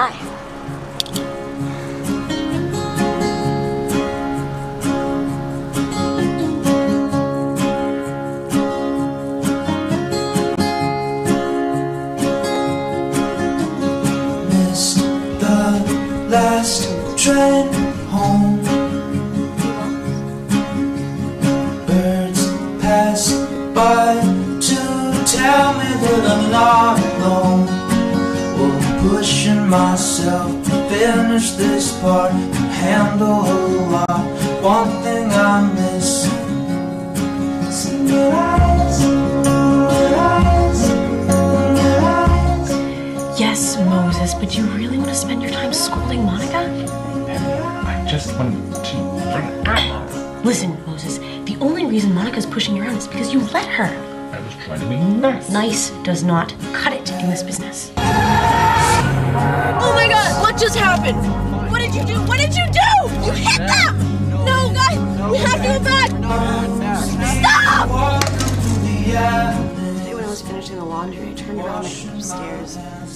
Hi. missed the last train home. Birds pass by to tell me that I'm not alone. Well, pushing myself to finish this part and handle a lot. One thing I'm missing. Your eyes, your eyes, your eyes. Yes, Moses, but do you really want to spend your time scolding Monica? I just wanted to bring it out. Listen, Moses, the only reason Monica's pushing you around is because you let her. I was trying to be nice. Nice does not cut it in this business. Oh my god, what just happened? What did you do? What did you do? You hit them! No, guys, we have to go back! Stop! Today when I was finishing the laundry, I turned around and went upstairs and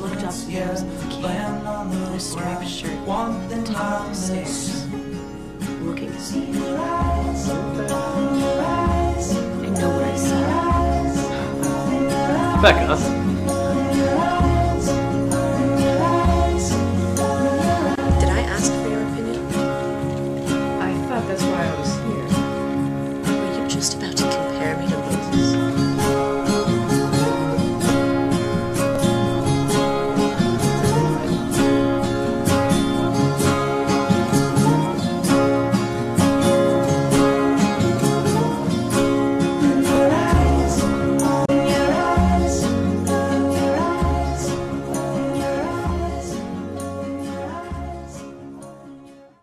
looked up and there was a kid in a striped shirt at the top of the stairs, looking at me. I know what I saw. Becca,